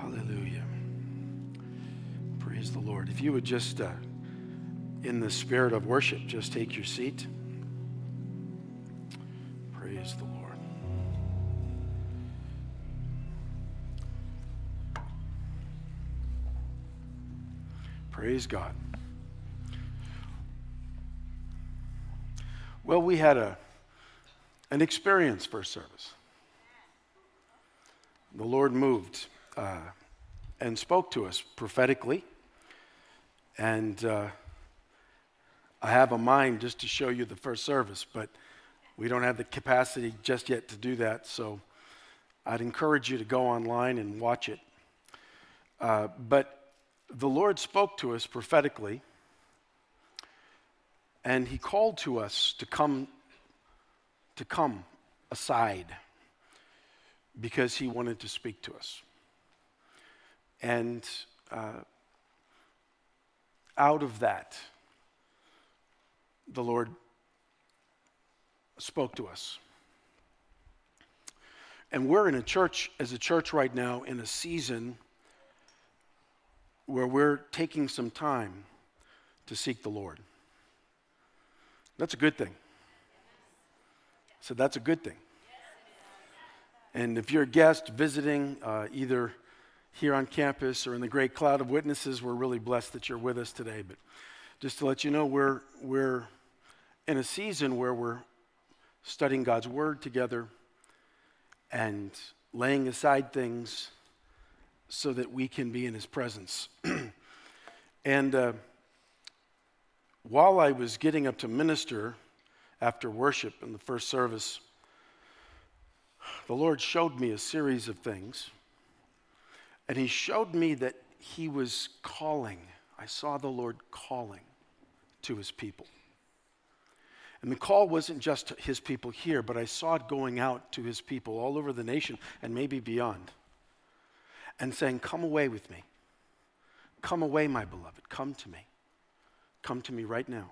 Hallelujah. Praise the Lord. If you would just, uh, in the spirit of worship, just take your seat. Praise the Lord. Praise God. Well, we had a, an experience first service. The Lord moved uh, and spoke to us prophetically. And uh, I have a mind just to show you the first service, but we don't have the capacity just yet to do that. So I'd encourage you to go online and watch it. Uh, but the Lord spoke to us prophetically, and He called to us to come, to come aside because He wanted to speak to us. And uh, out of that, the Lord spoke to us. And we're in a church, as a church right now, in a season where we're taking some time to seek the Lord. That's a good thing. So that's a good thing. And if you're a guest visiting, uh, either here on campus or in the great cloud of witnesses, we're really blessed that you're with us today. But just to let you know, we're, we're in a season where we're studying God's Word together and laying aside things so that we can be in his presence. and uh, while I was getting up to minister after worship in the first service, the Lord showed me a series of things. And he showed me that he was calling. I saw the Lord calling to his people. And the call wasn't just his people here, but I saw it going out to his people all over the nation and maybe beyond and saying, Come away with me. Come away, my beloved. Come to me. Come to me right now.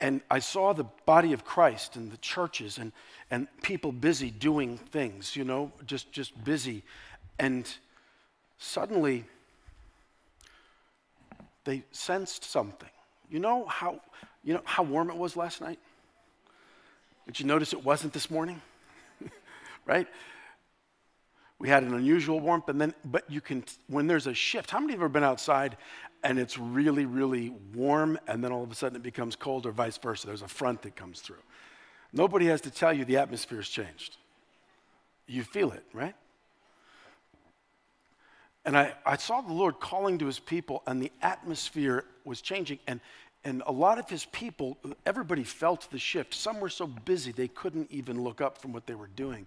And I saw the body of Christ and the churches and, and people busy doing things, you know, just, just busy. And suddenly they sensed something. You know how, you know how warm it was last night? Did you notice it wasn't this morning? right? We had an unusual warmth, and then, but you can, when there's a shift, how many have ever been outside and it's really, really warm, and then all of a sudden it becomes cold, or vice versa? There's a front that comes through. Nobody has to tell you the atmosphere's changed. You feel it, right? And I, I saw the Lord calling to his people, and the atmosphere was changing. And, and a lot of his people, everybody felt the shift. Some were so busy they couldn't even look up from what they were doing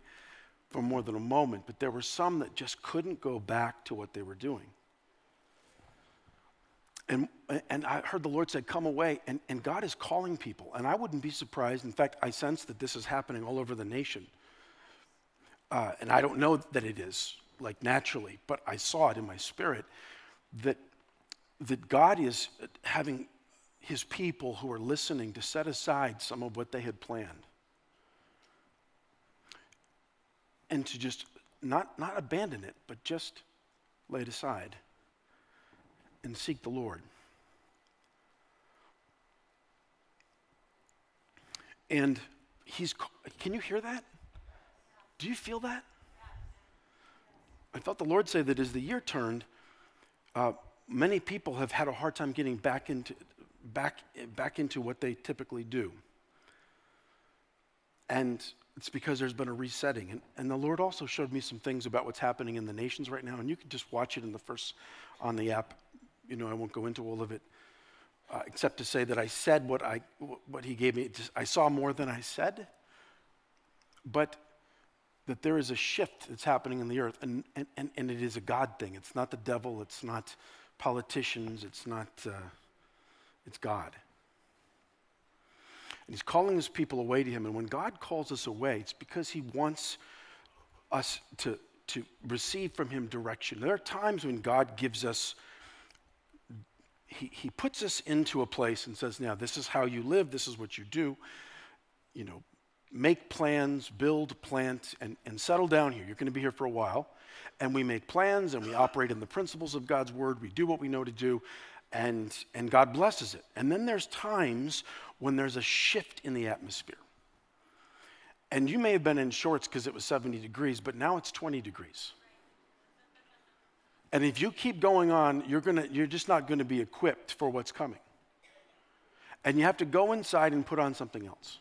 for more than a moment, but there were some that just couldn't go back to what they were doing. And, and I heard the Lord say, Come away. And, and God is calling people. And I wouldn't be surprised. In fact, I sense that this is happening all over the nation. Uh, and I don't know that it is, like naturally, but I saw it in my spirit that, that God is having his people who are listening to set aside some of what they had planned and to just not, not abandon it, but just lay it aside and seek the Lord. And he's, can you hear that? Do you feel that? I felt the Lord say that as the year turned, uh, many people have had a hard time getting back into, back, back into what they typically do. And it's because there's been a resetting. And, and the Lord also showed me some things about what's happening in the nations right now. And you can just watch it in the first, on the app. You know, I won't go into all of it, uh, except to say that I said what, I, what He gave me. Just, I saw more than I said. But that there is a shift that's happening in the earth. And, and, and, and it is a God thing. It's not the devil. It's not politicians. It's not, uh, it's God. And he's calling his people away to him. And when God calls us away, it's because he wants us to, to receive from him direction. There are times when God gives us, he, he puts us into a place and says, now, this is how you live, this is what you do. You know, make plans, build, plant, and, and settle down here. You're going to be here for a while. And we make plans and we operate in the principles of God's word. We do what we know to do, and, and God blesses it. And then there's times when there's a shift in the atmosphere. And you may have been in shorts because it was 70 degrees, but now it's 20 degrees. And if you keep going on, you're, gonna, you're just not going to be equipped for what's coming. And you have to go inside and put on something else.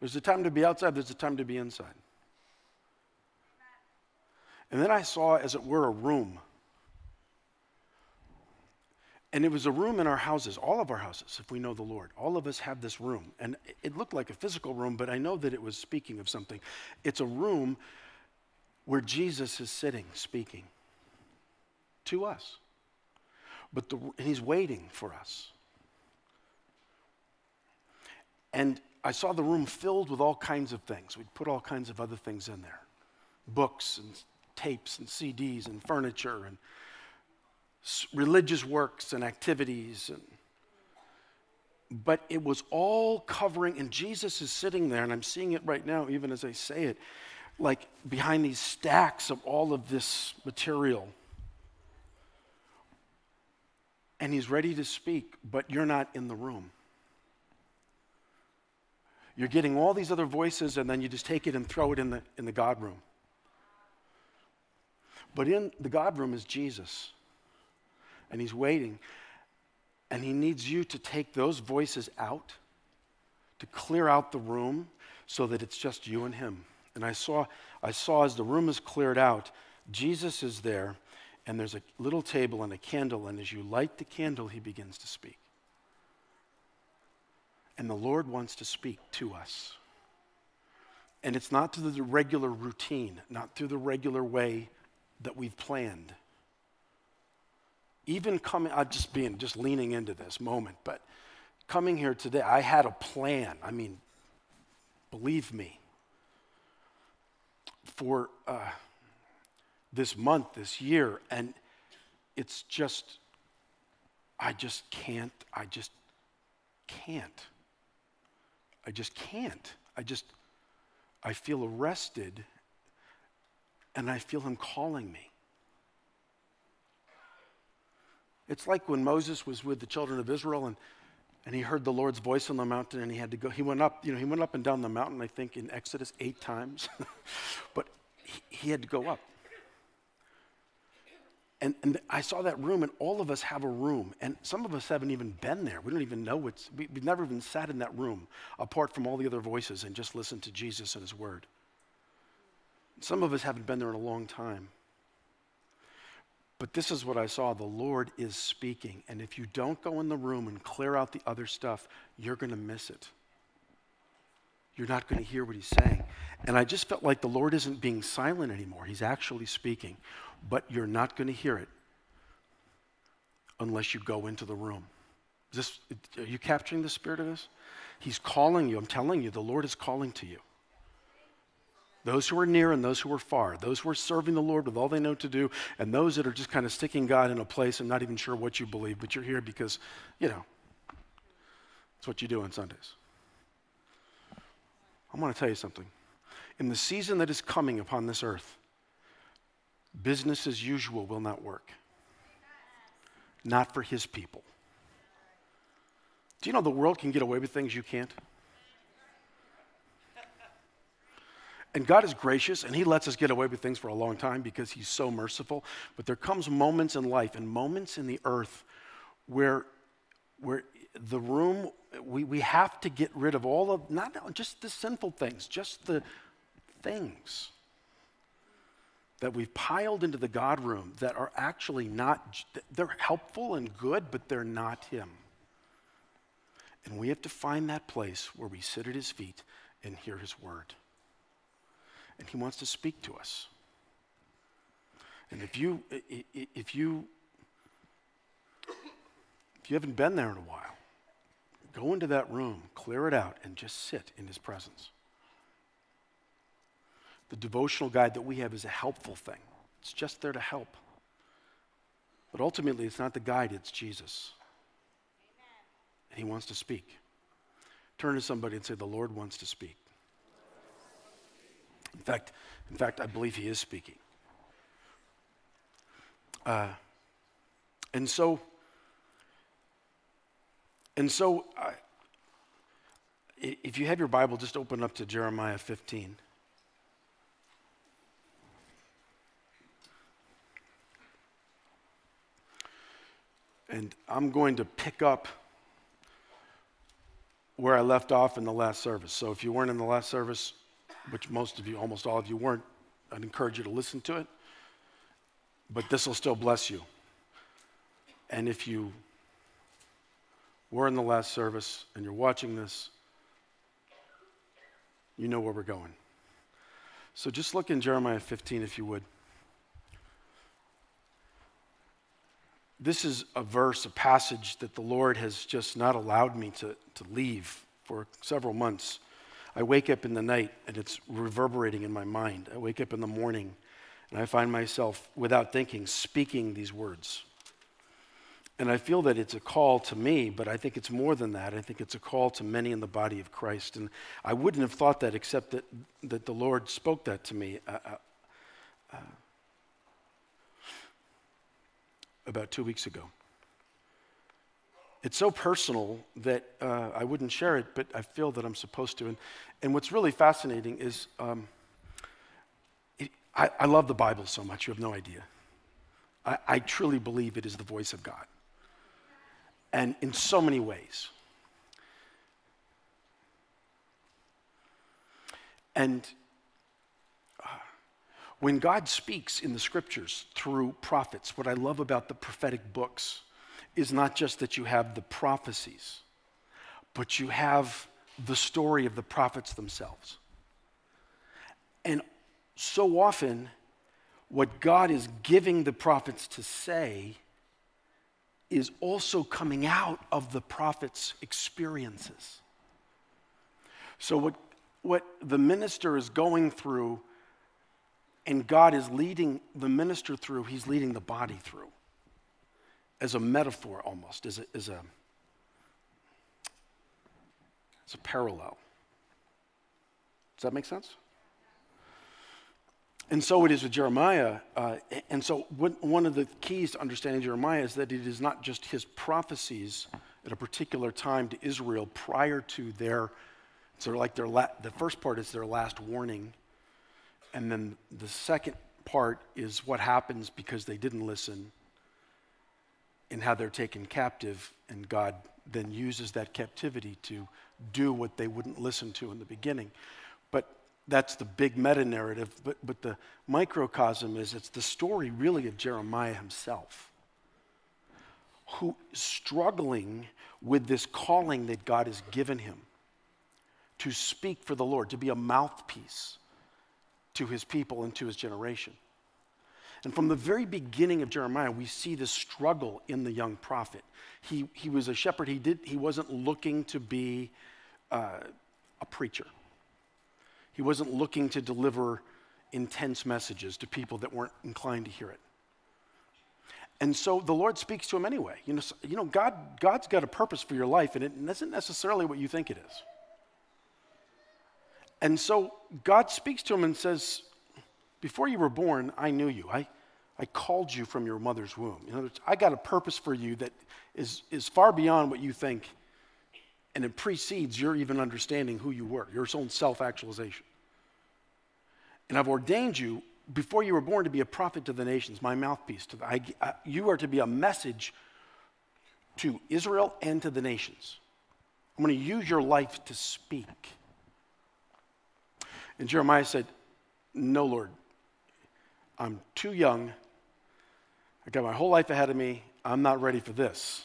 There's a time to be outside, there's a time to be inside. And then I saw, as it were, a room. And it was a room in our houses, all of our houses, if we know the Lord. All of us have this room. And it looked like a physical room, but I know that it was speaking of something. It's a room where Jesus is sitting, speaking to us. But the, he's waiting for us. And I saw the room filled with all kinds of things. We'd put all kinds of other things in there books and tapes and CDs and furniture and religious works and activities. And, but it was all covering, and Jesus is sitting there, and I'm seeing it right now, even as I say it, like behind these stacks of all of this material. And he's ready to speak, but you're not in the room. You're getting all these other voices, and then you just take it and throw it in the, in the God room. But in the God room is Jesus, and He's waiting, and He needs you to take those voices out, to clear out the room so that it's just you and Him. And I saw, I saw as the room is cleared out, Jesus is there, and there's a little table and a candle, and as you light the candle, He begins to speak. And the Lord wants to speak to us. And it's not through the regular routine, not through the regular way that we've planned. Even coming, I'm just being, just leaning into this moment, but coming here today, I had a plan. I mean, believe me, for uh, this month, this year, and it's just, I just can't, I just can't. I just can't. I just, I feel arrested and I feel Him calling me. It's like when Moses was with the children of Israel and, and he heard the Lord's voice on the mountain and he had to go. He went up, you know, he went up and down the mountain, I think, in Exodus eight times. but he, he had to go up. And, and I saw that room, and all of us have a room. And some of us haven't even been there. We don't even know it's, we, we've never even sat in that room apart from all the other voices and just listened to Jesus and His Word. Some of us haven't been there in a long time. But this is what I saw the Lord is speaking. And if you don't go in the room and clear out the other stuff, you're going to miss it. You're not going to hear what He's saying. And I just felt like the Lord isn't being silent anymore. He's actually speaking but you're not going to hear it unless you go into the room. Is this, are you capturing the spirit of this? He's calling you. I'm telling you, the Lord is calling to you. Those who are near and those who are far, those who are serving the Lord with all they know to do, and those that are just kind of sticking God in a place and not even sure what you believe, but you're here because, you know, it's what you do on Sundays. I want to tell you something. In the season that is coming upon this earth, Business as usual will not work. Not for his people. Do you know the world can get away with things you can't? And God is gracious and He lets us get away with things for a long time because He's so merciful. But there comes moments in life and moments in the earth where, where the room, we, we have to get rid of all of, not just the sinful things, just the things that we've piled into the God room that are actually not, they're helpful and good, but they're not Him. And we have to find that place where we sit at His feet and hear His word. And He wants to speak to us. And if you, if you, if you haven't been there in a while, go into that room, clear it out, and just sit in His presence. The devotional guide that we have is a helpful thing, it's just there to help. But ultimately, it's not the guide, it's Jesus. and He wants to speak. Turn to somebody and say, The Lord wants to speak. In fact, in fact, I believe He is speaking. Uh, and so, and so, I, if you have your Bible, just open up to Jeremiah 15. And I'm going to pick up where I left off in the last service. So if you weren't in the last service, which most of you, almost all of you weren't, I'd encourage you to listen to it. But this will still bless you. And if you were in the last service and you're watching this, you know where we're going. So just look in Jeremiah 15 if you would. This is a verse, a passage that the Lord has just not allowed me to, to leave for several months. I wake up in the night and it's reverberating in my mind. I wake up in the morning and I find myself, without thinking, speaking these words. And I feel that it's a call to me, but I think it's more than that. I think it's a call to many in the body of Christ. And I wouldn't have thought that except that, that the Lord spoke that to me uh, uh, uh, about two weeks ago. It's so personal that uh, I wouldn't share it, but I feel that I'm supposed to. And, and what's really fascinating is um, it, I, I love the Bible so much, you have no idea. I, I truly believe it is the voice of God and in so many ways. And when God speaks in the scriptures through prophets, what I love about the prophetic books is not just that you have the prophecies, but you have the story of the prophets themselves. And so often, what God is giving the prophets to say is also coming out of the prophet's experiences. So, what, what the minister is going through, and God is leading the minister through, he's leading the body through as a metaphor almost, as a, as a, as a parallel. Does that make sense? And so it is with Jeremiah. Uh, and so, one of the keys to understanding Jeremiah is that it is not just his prophecies at a particular time to Israel prior to their, sort of like their la- the first part is their last warning. And then the second part is what happens because they didn't listen and how they're taken captive. And God then uses that captivity to do what they wouldn't listen to in the beginning. But that's the big meta narrative, but, but the microcosm is it's the story really of Jeremiah himself, who struggling with this calling that God has given him to speak for the Lord, to be a mouthpiece to his people and to his generation. And from the very beginning of Jeremiah, we see this struggle in the young prophet. He, he was a shepherd. He, did, he wasn't looking to be uh, a preacher. He wasn't looking to deliver intense messages to people that weren't inclined to hear it. And so the Lord speaks to him anyway. You know, you know God, God's got a purpose for your life, and it isn't necessarily what you think it is. And so God speaks to him and says, Before you were born, I knew you. I, I called you from your mother's womb. In other words, I got a purpose for you that is, is far beyond what you think and it precedes your even understanding who you were, your own self actualization. And I've ordained you before you were born to be a prophet to the nations, my mouthpiece. To the, I, I, you are to be a message to Israel and to the nations. I'm going to use your life to speak. And Jeremiah said, No, Lord, I'm too young. I got my whole life ahead of me. I'm not ready for this.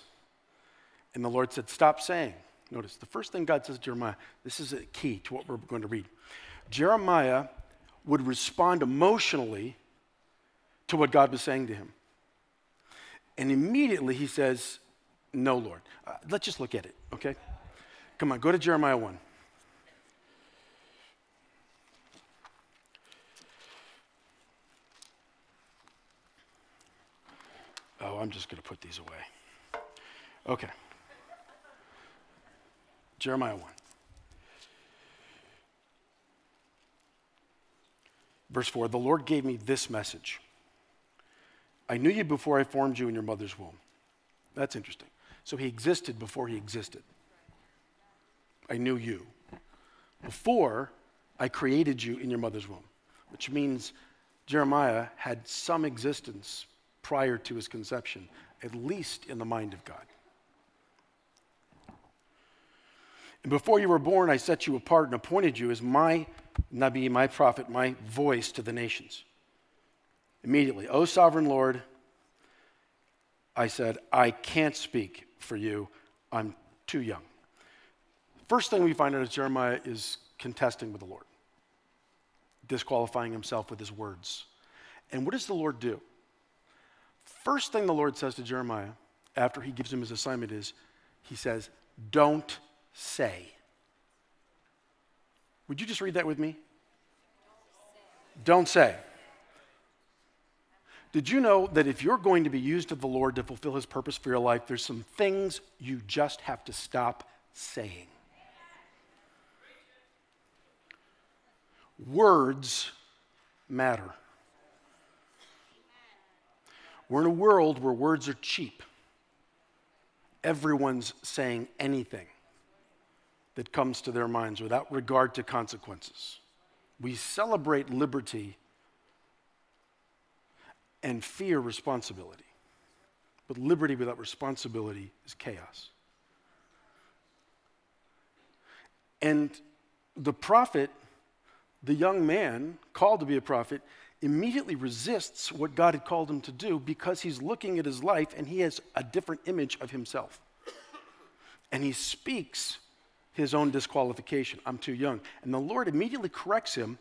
And the Lord said, Stop saying. Notice the first thing God says to Jeremiah, this is a key to what we're going to read. Jeremiah would respond emotionally to what God was saying to him. And immediately he says, No, Lord. Uh, let's just look at it, okay? Come on, go to Jeremiah 1. I'm just going to put these away. Okay. Jeremiah 1. Verse 4 The Lord gave me this message I knew you before I formed you in your mother's womb. That's interesting. So he existed before he existed. I knew you. Before I created you in your mother's womb, which means Jeremiah had some existence prior to his conception, at least in the mind of God. And before you were born, I set you apart and appointed you as my Nabi, my prophet, my voice to the nations. Immediately, O sovereign Lord, I said, I can't speak for you. I'm too young. First thing we find out is Jeremiah is contesting with the Lord, disqualifying himself with his words. And what does the Lord do? First thing the Lord says to Jeremiah after he gives him his assignment is, He says, Don't say. Would you just read that with me? Don't say. Did you know that if you're going to be used of the Lord to fulfill his purpose for your life, there's some things you just have to stop saying? Words matter. We're in a world where words are cheap. Everyone's saying anything that comes to their minds without regard to consequences. We celebrate liberty and fear responsibility. But liberty without responsibility is chaos. And the prophet, the young man called to be a prophet, immediately resists what God had called him to do because he's looking at his life and he has a different image of himself. And he speaks his own disqualification. I'm too young. And the Lord immediately corrects him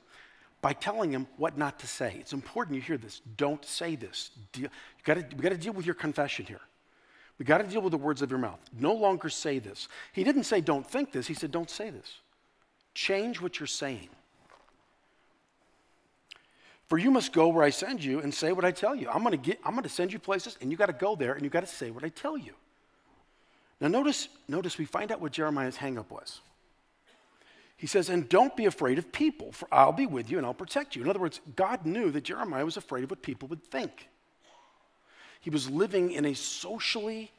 by telling him what not to say. It's important you hear this. Don't say this. You gotta, we got to deal with your confession here. We got to deal with the words of your mouth. No longer say this. He didn't say don't think this. He said don't say this. Change what you're saying. For you must go where I send you and say what I tell you. I'm going to get I'm going to send you places and you got to go there and you got to say what I tell you. Now notice notice we find out what Jeremiah's hangup was. He says, And don't be afraid of people, for I'll be with you and I'll protect you. In other words, God knew that Jeremiah was afraid of what people would think. He was living in a socially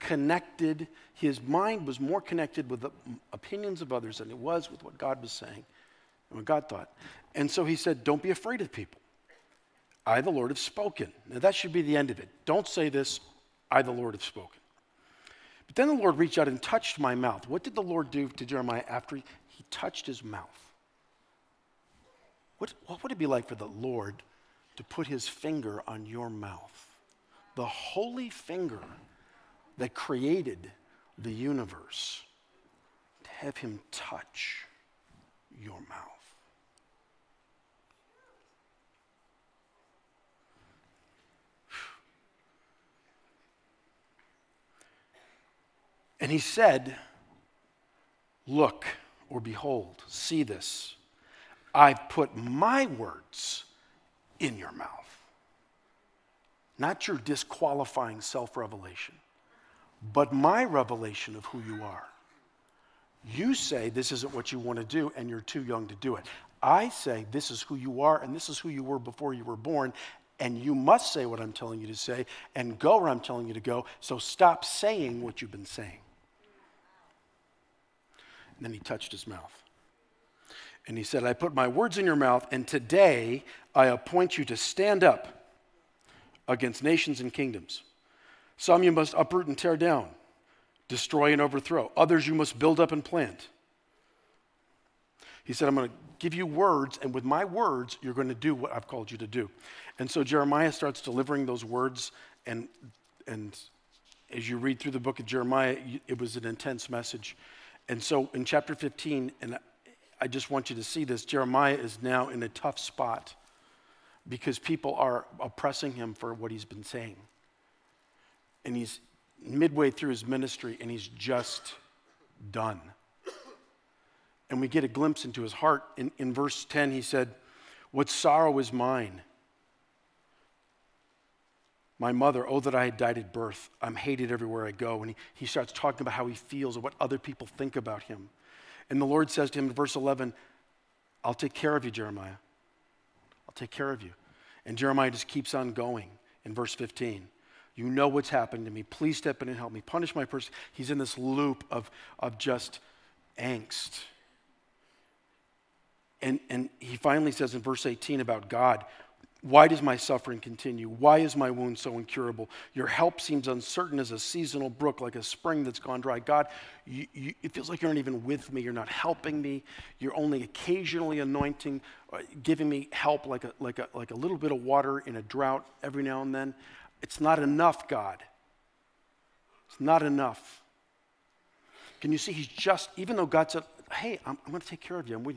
connected, his mind was more connected with the opinions of others than it was with what God was saying what God thought. And so he said, Don't be afraid of people. I, the Lord, have spoken. Now that should be the end of it. Don't say this, I, the Lord, have spoken. But then the Lord reached out and touched my mouth. What did the Lord do to Jeremiah after he, he touched his mouth. What, what would it be like for the Lord to put his finger on your mouth? The holy finger that created the universe, to have him touch your mouth. And he said, Look, or behold, see this. I've put my words in your mouth. Not your disqualifying self revelation, but my revelation of who you are. You say this isn't what you want to do, and you're too young to do it. I say this is who you are, and this is who you were before you were born, and you must say what I'm telling you to say and go where I'm telling you to go. So stop saying what you've been saying. And then he touched his mouth. And he said, I put my words in your mouth, and today I appoint you to stand up against nations and kingdoms. Some you must uproot and tear down, destroy and overthrow. Others you must build up and plant. He said, I'm going to give you words, and with my words, you're going to do what I've called you to do. And so Jeremiah starts delivering those words, and, and as you read through the book of Jeremiah, it was an intense message. And so in chapter 15, and I just want you to see this, Jeremiah is now in a tough spot because people are oppressing him for what he's been saying. And he's midway through his ministry and he's just done. And we get a glimpse into his heart. In, in verse 10, he said, What sorrow is mine? My mother, oh, that I had died at birth. I'm hated everywhere I go. And he, he starts talking about how he feels and what other people think about him. And the Lord says to him in verse 11, I'll take care of you, Jeremiah. I'll take care of you. And Jeremiah just keeps on going in verse 15. You know what's happened to me. Please step in and help me. Punish my person. He's in this loop of, of just angst. And, and he finally says in verse 18 about God, why does my suffering continue? Why is my wound so incurable? Your help seems uncertain as a seasonal brook, like a spring that's gone dry. God, you, you, it feels like you're not even with me. You're not helping me. You're only occasionally anointing, uh, giving me help like a, like, a, like a little bit of water in a drought every now and then. It's not enough, God. It's not enough. Can you see? He's just, even though God said, hey, I'm, I'm going to take care of you. He's,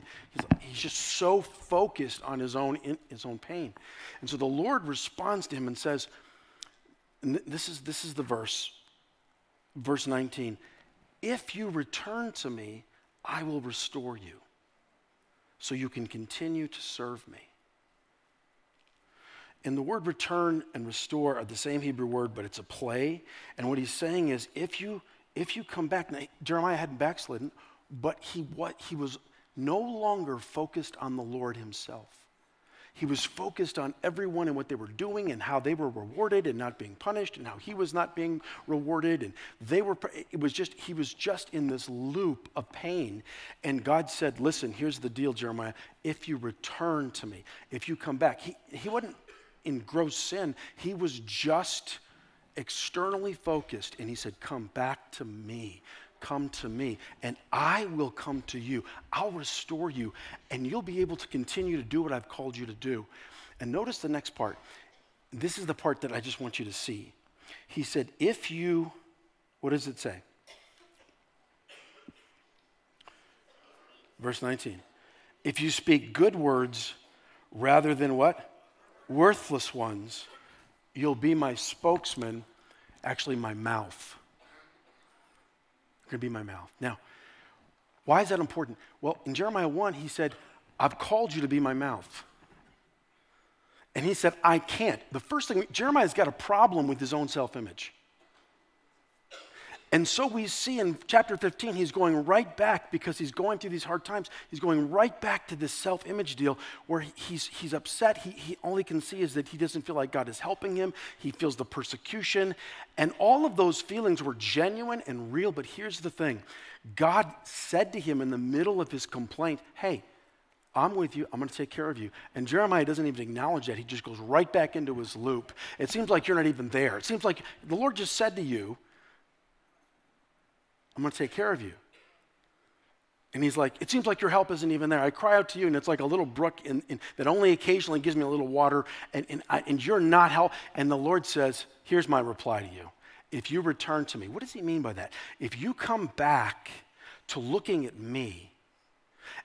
he's, just so focused on his own, in, his own pain. And so the Lord responds to him and says, and this is, this is the verse, verse 19. If you return to me, I will restore you so you can continue to serve me. And the word return and restore are the same Hebrew word, but it's a play. And what he's saying is if you if you come back, now, Jeremiah hadn't backslidden, but he, what, he was no longer focused on the Lord himself. He was focused on everyone and what they were doing and how they were rewarded and not being punished and how he was not being rewarded. And they were, it was just, he was just in this loop of pain. And God said, Listen, here's the deal, Jeremiah. If you return to me, if you come back, he, he wasn't in gross sin, he was just externally focused. And he said, Come back to me come to me, and I will come to you. I'll restore you, and you'll be able to continue to do what I've called you to do. And notice the next part. This is the part that I just want you to see. He said, If you, what does it say? Verse 19. If you speak good words rather than what? Worthless ones, you'll be my spokesman, actually, my mouth going to be my mouth. Now, why is that important? Well, in Jeremiah 1, he said, I've called you to be my mouth. And he said, I can't. The first thing, Jeremiah's got a problem with his own self image. And so we see in chapter 15, he's going right back because he's going through these hard times. He's going right back to this self image deal where he's, he's upset. He, he, all he can see is that he doesn't feel like God is helping him. He feels the persecution. And all of those feelings were genuine and real. But here's the thing God said to him in the middle of his complaint, Hey, I'm with you. I'm going to take care of you. And Jeremiah doesn't even acknowledge that. He just goes right back into his loop. It seems like you're not even there. It seems like the Lord just said to you, I'm going to take care of you. And he's like, It seems like your help isn't even there. I cry out to you, and it's like a little brook in, in, that only occasionally gives me a little water, and, and, I, and you're not help. And the Lord says, Here's my reply to you. If you return to me, what does he mean by that? If you come back to looking at me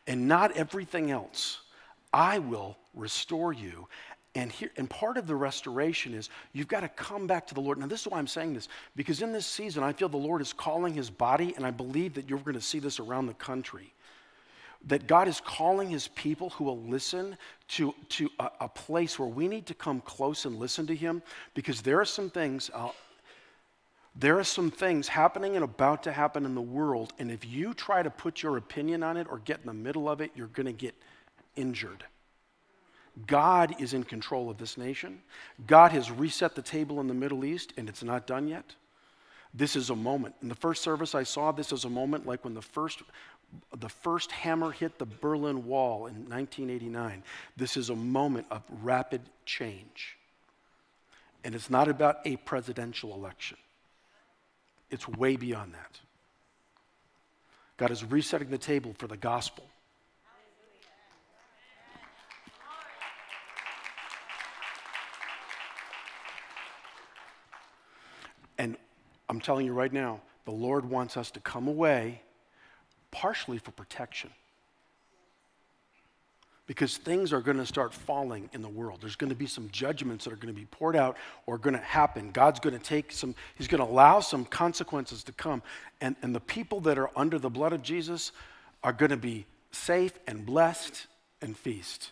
and not everything else, I will restore you and, here, and part of the restoration is you've got to come back to the Lord. Now, this is why I'm saying this, because in this season, I feel the Lord is calling his body, and I believe that you're going to see this around the country. That God is calling his people who will listen to, to a, a place where we need to come close and listen to him, because there are some things. Uh, there are some things happening and about to happen in the world, and if you try to put your opinion on it or get in the middle of it, you're going to get injured. God is in control of this nation. God has reset the table in the Middle East, and it's not done yet. This is a moment. In the first service, I saw this as a moment like when the first, the first hammer hit the Berlin Wall in 1989. This is a moment of rapid change. And it's not about a presidential election, it's way beyond that. God is resetting the table for the gospel. I'm telling you right now, the Lord wants us to come away partially for protection. Because things are going to start falling in the world. There's going to be some judgments that are going to be poured out or going to happen. God's going to take some, He's going to allow some consequences to come. And, and the people that are under the blood of Jesus are going to be safe and blessed and feast.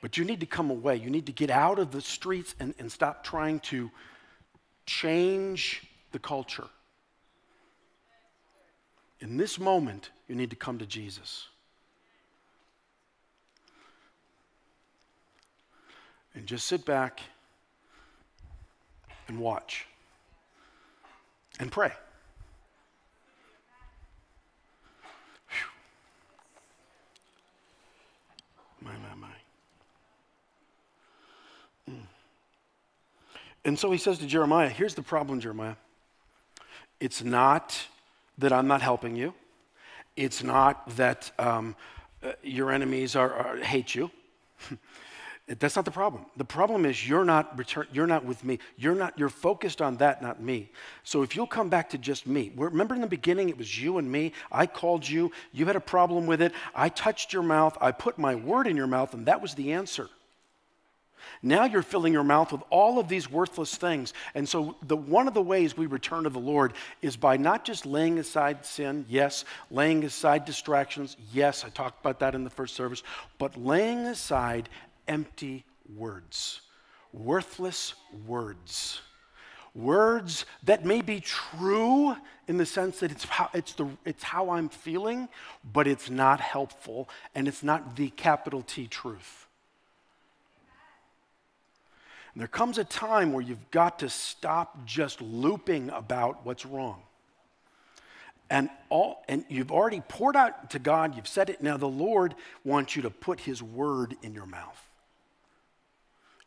But you need to come away. You need to get out of the streets and, and stop trying to change the culture. In this moment, you need to come to Jesus. And just sit back and watch and pray. My, my, my. Mm. And so he says to Jeremiah, here's the problem, Jeremiah. It's not that I'm not helping you. It's not that um, uh, your enemies are, are hate you. That's not the problem. The problem is you're not return, you're not with me. You're not you're focused on that, not me. So if you'll come back to just me. Remember in the beginning it was you and me. I called you. You had a problem with it. I touched your mouth. I put my word in your mouth and that was the answer. Now you're filling your mouth with all of these worthless things. And so, the, one of the ways we return to the Lord is by not just laying aside sin, yes, laying aside distractions, yes, I talked about that in the first service, but laying aside empty words, worthless words. Words that may be true in the sense that it's how, it's, the, it's how I'm feeling, but it's not helpful and it's not the capital T truth. And there comes a time where you've got to stop just looping about what's wrong. And all and you've already poured out to God, you've said it. Now the Lord wants you to put his word in your mouth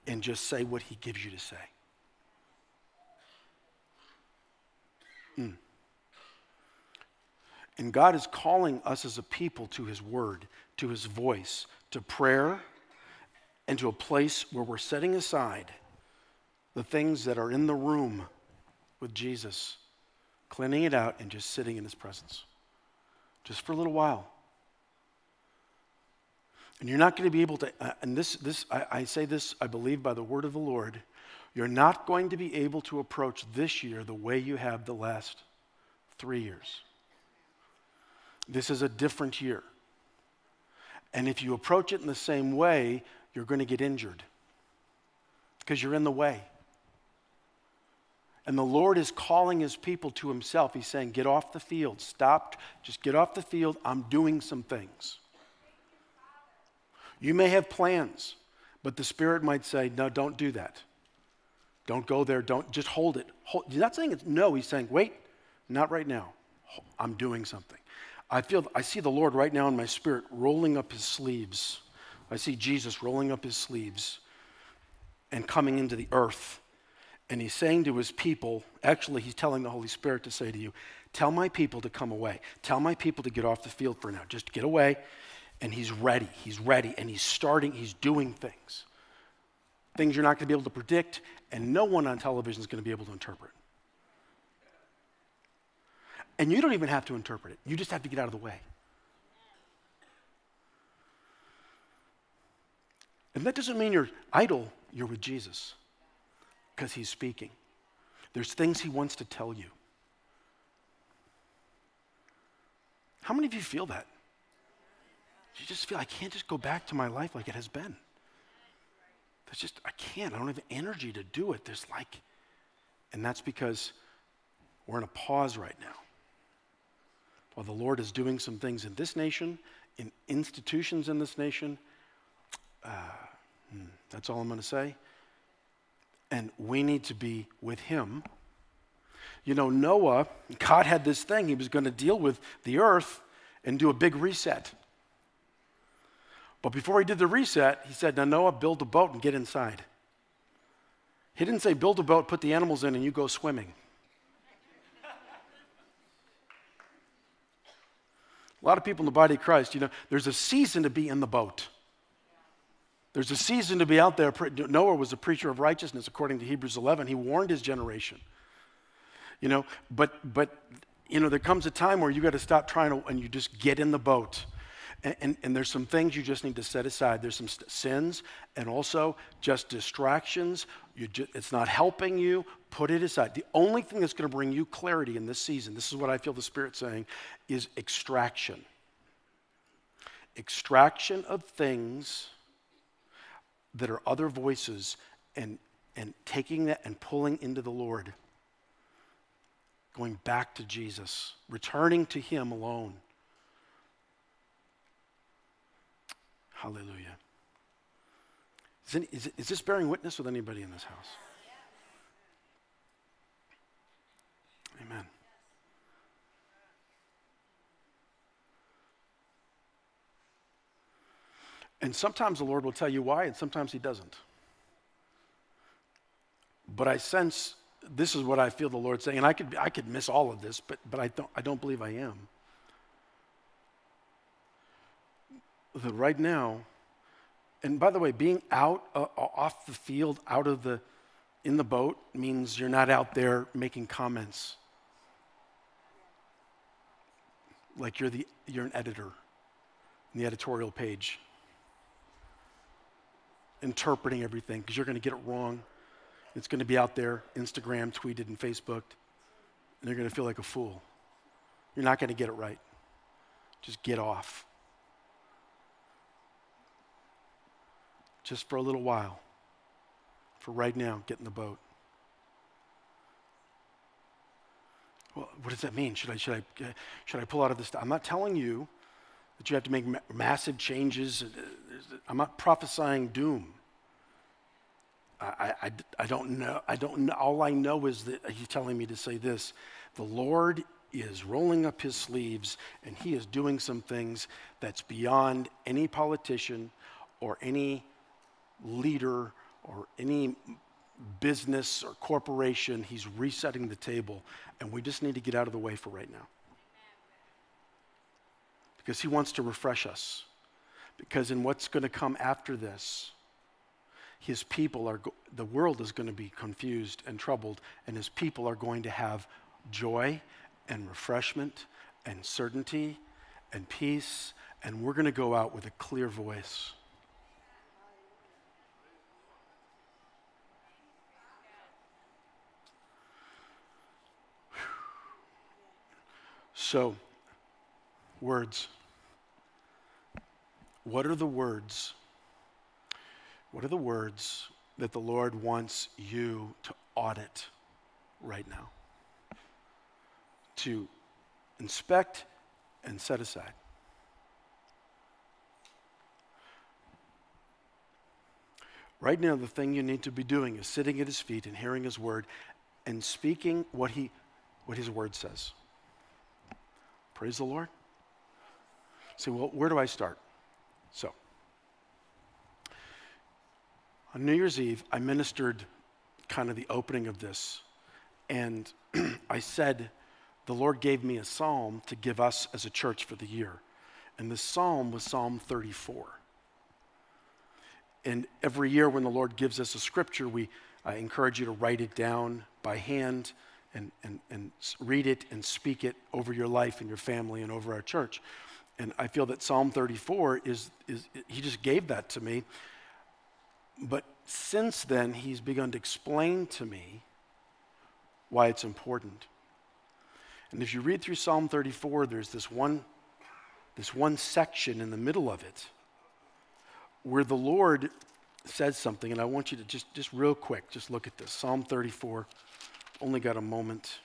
and just say what he gives you to say. Mm. And God is calling us as a people to his word, to his voice, to prayer, and to a place where we're setting aside the things that are in the room with Jesus, cleaning it out, and just sitting in his presence. Just for a little while. And you're not going to be able to, uh, and this, this I, I say this, I believe, by the word of the Lord. You're not going to be able to approach this year the way you have the last three years. This is a different year. And if you approach it in the same way, you're going to get injured because you're in the way. And the Lord is calling his people to himself. He's saying, Get off the field. Stop. Just get off the field. I'm doing some things. You may have plans, but the Spirit might say, no, don't do that. Don't go there. Don't just hold it. Hold, he's not saying it's no. He's saying, wait, not right now. I'm doing something. I feel, I see the Lord right now in my spirit rolling up his sleeves. I see Jesus rolling up his sleeves and coming into the earth. And he's saying to his people, actually, he's telling the Holy Spirit to say to you, Tell my people to come away. Tell my people to get off the field for now. Just get away and he's ready. He's ready and he's starting, he's doing things. Things you're not going to be able to predict, and no one on television is going to be able to interpret. And you don't even have to interpret it, you just have to get out of the way. And that doesn't mean you're idle, you're with Jesus because he's speaking. There's things he wants to tell you. How many of you feel that? You just feel I can't just go back to my life like it has been. There's just, I can't. I don't have energy to do it. There's like, and that's because we're in a pause right now. While the Lord is doing some things in this nation, in institutions in this nation, uh, Hmm, that's all I'm going to say. And we need to be with Him. You know, Noah, God had this thing, He was going to deal with the earth and do a big reset. But before he did the reset, he said, Now, Noah, build a boat and get inside. He didn't say, Build a boat, put the animals in, and you go swimming. a lot of people in the body of Christ, you know, there's a season to be in the boat. There's a season to be out there. Noah was a preacher of righteousness, according to Hebrews 11. He warned his generation. You know, but, but, you know, there comes a time where you got to stop trying to, and you just get in the boat and, and, and, there's some things you just need to set aside. There's some st- sins and also just distractions. It's not helping you. Put it aside. The only thing that's going to bring you clarity in this season, this is what I feel the Spirit saying, is extraction. Extraction of things that are other voices and, and taking that and pulling into the Lord going back to Jesus, returning to Him alone. Hallelujah. Is, any, is, is this bearing witness with anybody in this house? Amen. And sometimes the Lord will tell you why, and sometimes He doesn't. But I sense this is what I feel the Lord saying, and I could, I could miss all of this, but, but I, don't, I don't believe I am. That right now, and by the way, being out uh, off the field, out of the, in the boat, means you're not out there making comments. Like you're, the, you're an editor in the editorial page, interpreting everything because you're going to get it wrong. It's going to be out there, Instagram, tweeted, and Facebooked, and you're going to feel like a fool. You're not going to get it right. Just get off. Just for a little while. For right now, get in the boat. Well, what does that mean? Should I, should I, should I pull out of this? I'm not telling you that you have to make ma- massive changes. I'm not prophesying doom. I, I, I don't know. I don't know. All I know is that he's telling me to say this the Lord is rolling up his sleeves and he is doing some things that's beyond any politician or any leader or any business or corporation. He's resetting the table, and we just need to get out of the way for right now. Because he wants to refresh us. Because in what's going to come after this, his people are, the world is going to be confused and troubled, and his people are going to have joy and refreshment and certainty and peace, and we're going to go out with a clear voice. So, words. What are the words what are the words that the Lord wants you to audit right now? To inspect and set aside. Right now, the thing you need to be doing is sitting at his feet and hearing his word and speaking what, he, what his word says. Praise the Lord. Say, well, where do I start? So, on New Year's Eve, I ministered kind of the opening of this. And I said, the Lord gave me a psalm to give us as a church for the year. And the psalm was Psalm 34. And every year when the Lord gives us a scripture, we I encourage you to write it down by hand and, and, and read it and speak it over your life and your family and over our church. And I feel that Psalm 34 is, is he just gave that to me but since then, he's begun to explain to me why it's important. And if you read through Psalm 34, there's this one, this one section in the middle of it where the Lord says something, and I want you to just, just real quick, just look at this. Psalm 34, only got a moment.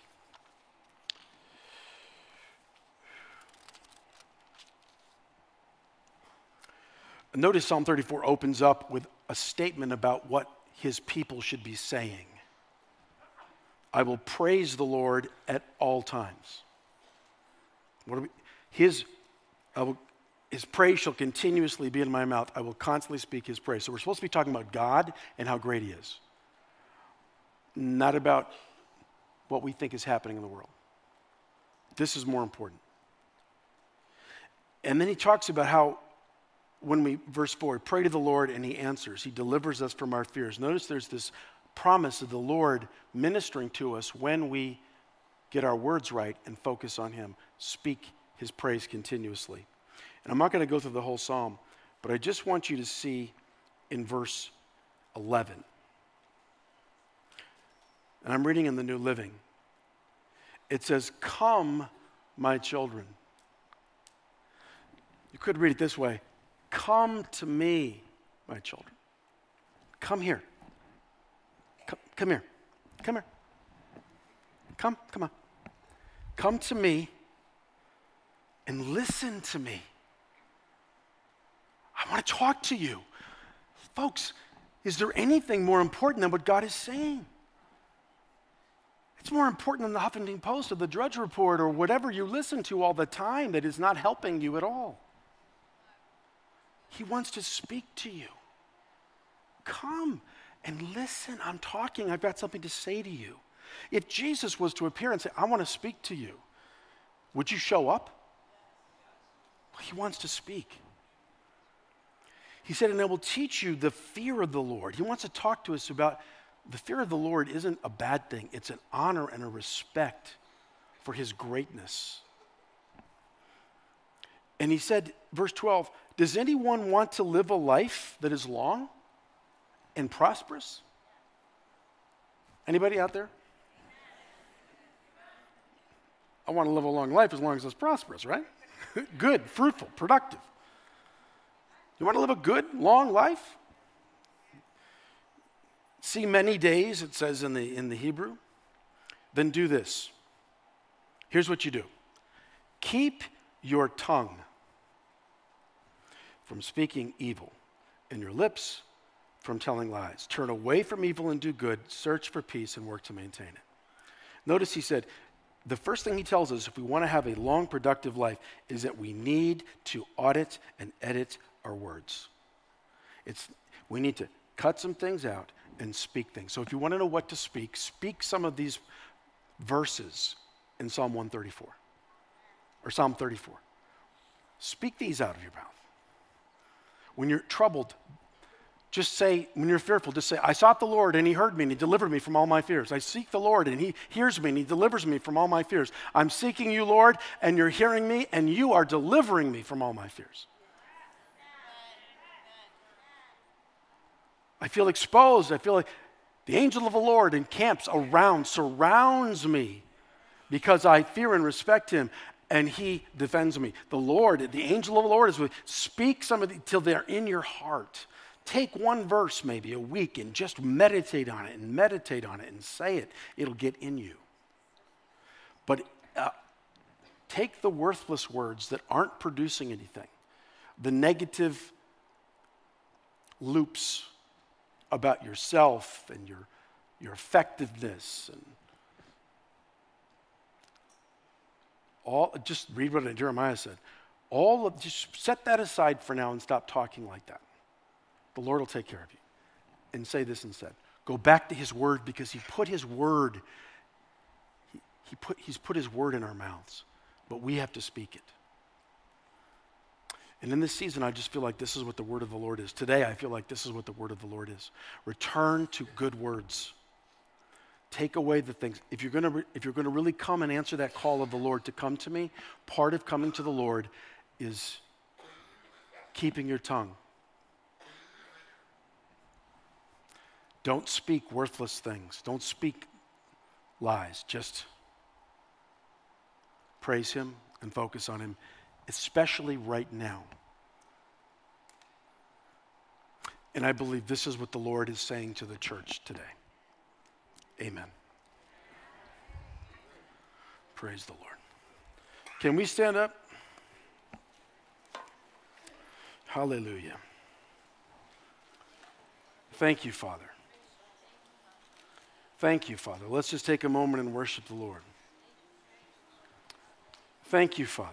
Notice Psalm 34 opens up with a statement about what his people should be saying. I will praise the Lord at all times. We, his, will, his praise shall continuously be in my mouth. I will constantly speak his praise. So we're supposed to be talking about God and how great he is, not about what we think is happening in the world. This is more important. And then he talks about how when we, verse 4, pray to the Lord and he answers. He delivers us from our fears. Notice there's this promise of the Lord ministering to us when we get our words right and focus on him, speak his praise continuously. And I'm not going to go through the whole psalm, but I just want you to see in verse 11. And I'm reading in the New Living. It says, Come, my children. You could read it this way Come to me, my children. Come here. Come, come here. Come here. Come, come on. Come to me and listen to me. I want to talk to you. Folks, is there anything more important than what God is saying? It's more important than the Huffington Post or the Drudge Report or whatever you listen to all the time that is not helping you at all. He wants to speak to you. Come and listen. I'm talking. I've got something to say to you. If Jesus was to appear and say, I want to speak to you, would you show up? He wants to speak. He said, and I will teach you the fear of the Lord. He wants to talk to us about the fear of the Lord isn't a bad thing, it's an honor and a respect for his greatness. And he said, verse 12, does anyone want to live a life that is long and prosperous? Anybody out there? I want to live a long life as long as it's prosperous, right? good, fruitful, productive. You want to live a good, long life? See many days, it says in the, in the Hebrew. Then do this. Here's what you do keep your tongue from speaking evil, and your lips from telling lies. Turn away from evil and do good. Search for peace and work to maintain it. Notice he said, the first thing he tells us if we want to have a long, productive life is that we need to audit and edit our words. It's, we need to cut some things out and speak things. So if you want to know what to speak, speak some of these verses in Psalm 134 or Psalm 34. Speak these out of your mouth. When you're troubled, just say, when you're fearful, just say, I sought the Lord and he heard me and he delivered me from all my fears. I seek the Lord and he hears me and he delivers me from all my fears. I'm seeking you, Lord, and you're hearing me and you are delivering me from all my fears. I feel exposed. I feel like the angel of the Lord encamps around, surrounds me because I fear and respect him and he defends me. The Lord, the angel of the Lord is with speak some of the till they're in your heart. Take one verse maybe a week and just meditate on it and meditate on it and say it. It'll get in you. But uh, take the worthless words that aren't producing anything, the negative loops about yourself and your, your effectiveness and all just read what Jeremiah said. All of just set that aside for now and stop talking like that. The Lord will take care of you. And say this instead. Go back to his word because he put his word, he, he put, he's put his word in our mouths, but we have to speak it. And in this season, I just feel like this is what the word of the Lord is. Today, I feel like this is what the word of the Lord is. Return to good words. Take away the things. If you're going to if you're going to really come and answer that call of the Lord to come to me, part of coming to the Lord is keeping your tongue. Don't speak worthless things. Don't speak lies. Just praise him and focus on him especially right now. And I believe this is what the Lord is saying to the church today. Amen. Praise the Lord. Can we stand up? Hallelujah. Thank you, Father. Thank you, Father. Let's just take a moment and worship the Lord. Thank you, Father.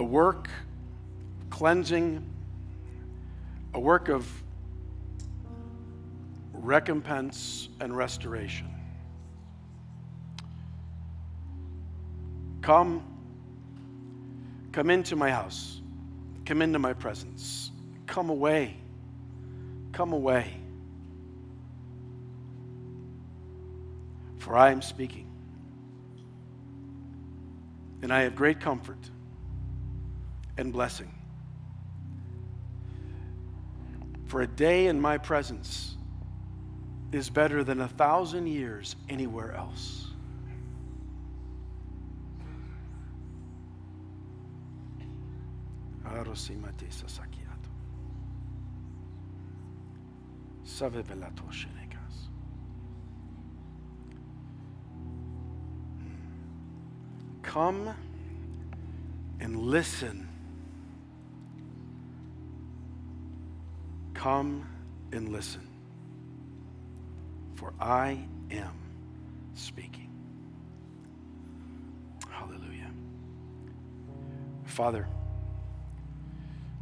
a work cleansing, a work of recompense and restoration. Come, come into my house, come into my presence, come away, come away. For I am speaking, and I have great comfort and blessing. For a day in my presence is better than a thousand years anywhere else. Come and listen. Come and listen. For I am speaking. Hallelujah. Father,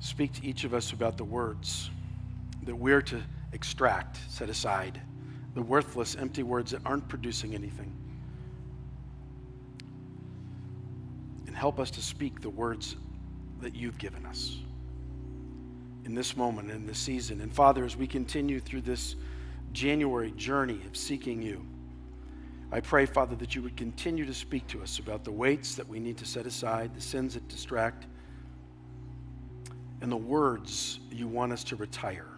speak to each of us about the words that we're to extract, set aside, the worthless, empty words that aren't producing anything. And help us to speak the words that you've given us in this moment, in this season. And Father, as we continue through this January journey of seeking you, I pray, Father, that you would continue to speak to us about the weights that we need to set aside, the sins that distract, and the words you want us to retire.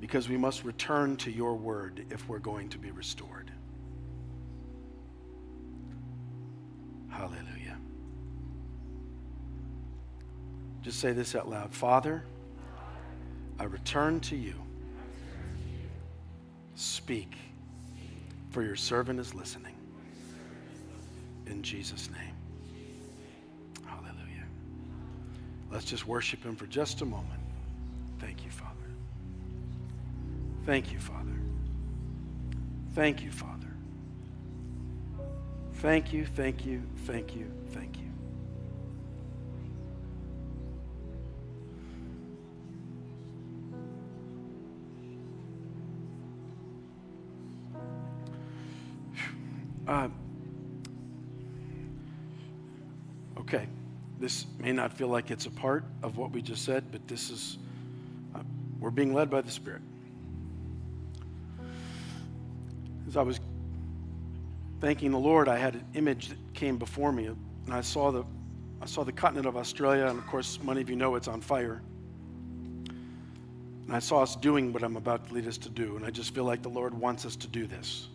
Because we must return to your word if we're going to be restored. Hallelujah. Just say this out loud Father, I return to you. Speak, for your servant is listening. In Jesus' name. Hallelujah. Let's just worship him for just a moment. Thank you, Father. Thank you, Father. Thank you, Father. Thank you, thank you, thank you, thank you. May not feel like it's a part of what we just said, but this is, uh, we're being led by the Spirit. As I was thanking the Lord, I had an image that came before me, and I saw the, I saw the continent of Australia, and of course, many of you know it's on fire. And I saw us doing what I'm about to lead us to do, and I just feel like the Lord wants us to do this.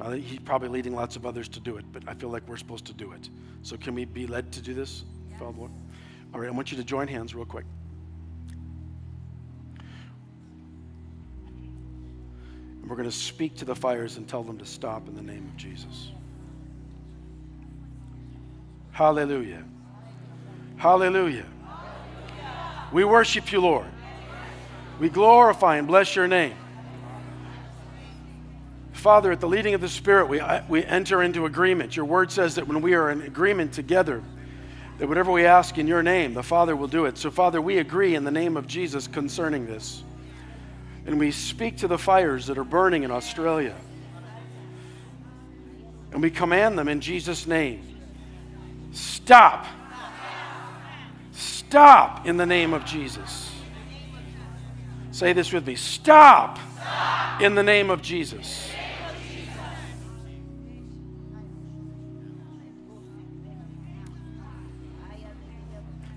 Uh, he's probably leading lots of others to do it, but I feel like we're supposed to do it. So can we be led to do this? Yeah. All right, I want you to join hands real quick. And we're going to speak to the fires and tell them to stop in the name of Jesus. Hallelujah. Hallelujah. Hallelujah. We worship you, Lord. We glorify and bless your name. Father, at the leading of the Spirit, we, we enter into agreement. Your word says that when we are in agreement together, that whatever we ask in your name, the Father will do it. So, Father, we agree in the name of Jesus concerning this. And we speak to the fires that are burning in Australia. And we command them in Jesus' name stop. Stop in the name of Jesus. Say this with me stop in the name of Jesus.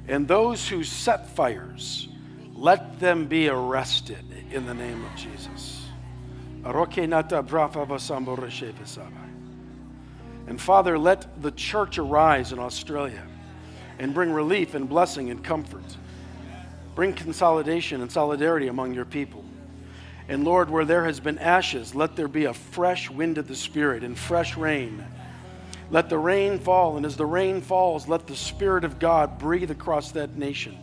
And those who set fires, let them be arrested in the name of Jesus. And Father, let the church arise in Australia and bring relief and blessing and comfort. Bring consolidation and solidarity among your people. And Lord, where there has been ashes, let there be a fresh wind of the Spirit and fresh rain let the rain fall, and as the rain falls, let the Spirit of God breathe across that nation.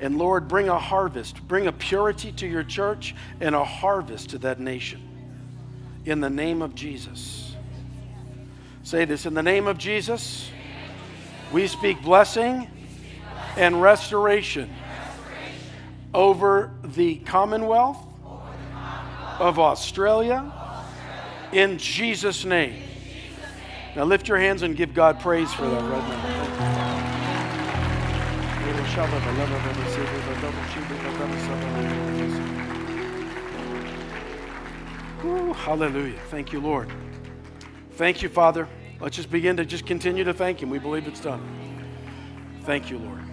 And Lord, bring a harvest, bring a purity to your church and a harvest to that nation. In the name of Jesus. Say this in the name of Jesus, we speak blessing and restoration over the Commonwealth of Australia in Jesus' name. Now lift your hands and give God praise for that right now. Ooh, hallelujah. Thank you, Lord. Thank you, Father. Let's just begin to just continue to thank Him. We believe it's done. Thank you, Lord.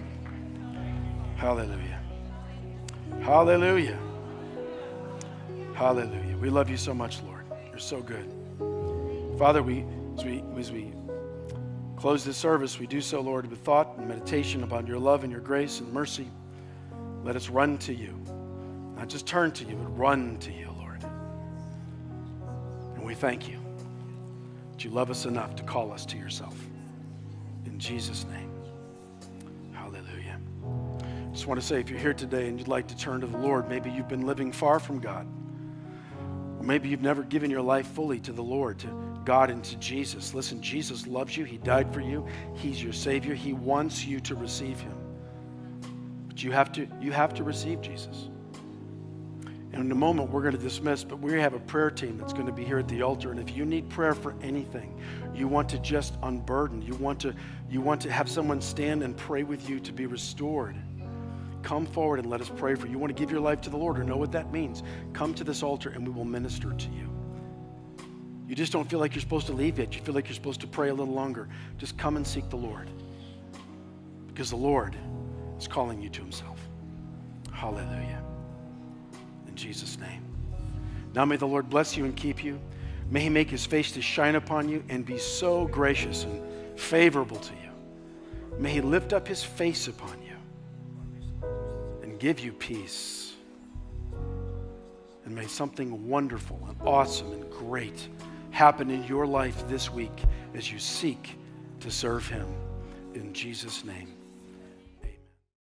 Hallelujah. Hallelujah. Hallelujah. We love you so much, Lord. You're so good. Father, we as we as we close this service, we do so, Lord, with thought and meditation upon your love and your grace and mercy. Let us run to you. Not just turn to you, but run to you, Lord. And we thank you that you love us enough to call us to yourself. In Jesus' name. Hallelujah. I just want to say if you're here today and you'd like to turn to the Lord, maybe you've been living far from God. Or maybe you've never given your life fully to the Lord, to God and to Jesus. Listen, Jesus loves you. He died for you. He's your Savior. He wants you to receive Him. But you have to, you have to receive Jesus. And in a moment, we're going to dismiss, but we have a prayer team that's going to be here at the altar. And if you need prayer for anything, you want to just unburden, you want to, you want to have someone stand and pray with you to be restored, come forward and let us pray for you. You want to give your life to the Lord or know what that means, come to this altar and we will minister to you. You just don't feel like you're supposed to leave yet. You feel like you're supposed to pray a little longer. Just come and seek the Lord. Because the Lord is calling you to himself. Hallelujah. In Jesus' name. Now may the Lord bless you and keep you. May he make his face to shine upon you and be so gracious and favorable to you. May he lift up his face upon you and give you peace. And may something wonderful and awesome and great happen in your life this week as you seek to serve him. In Jesus' name.